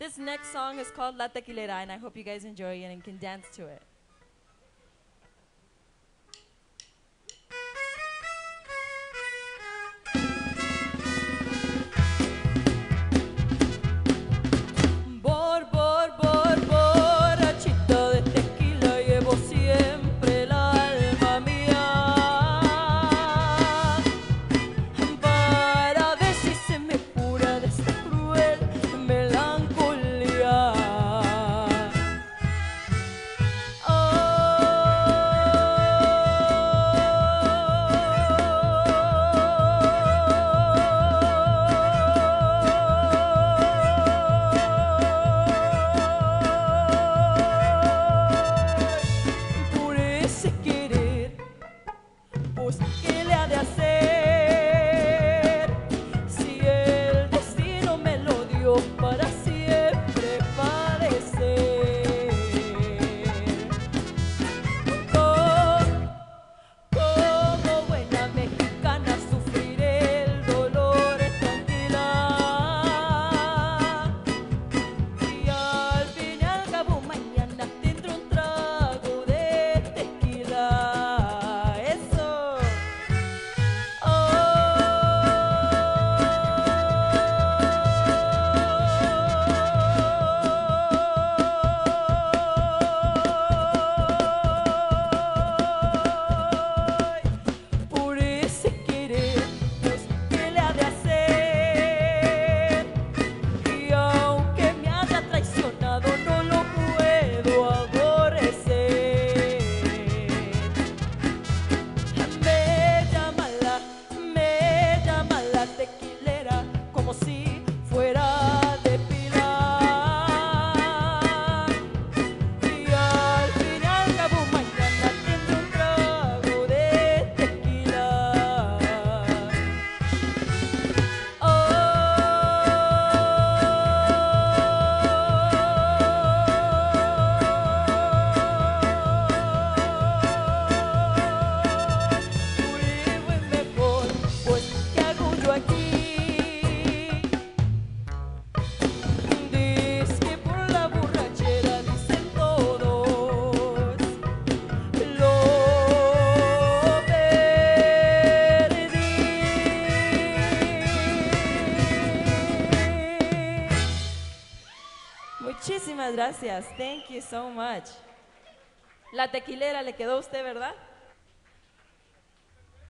This next song is called La Tequilera, and I hope you guys enjoy it and can dance to it. agradecer. Muchísimas gracias. Thank you so much. La tequilera le quedó a usted, ¿verdad?